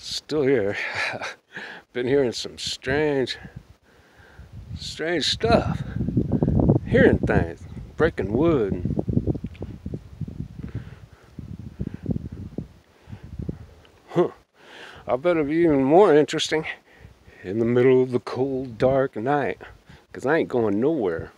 Still here. Been hearing some strange, strange stuff. Hearing things, breaking wood. Huh. I better be even more interesting in the middle of the cold, dark night. Because I ain't going nowhere.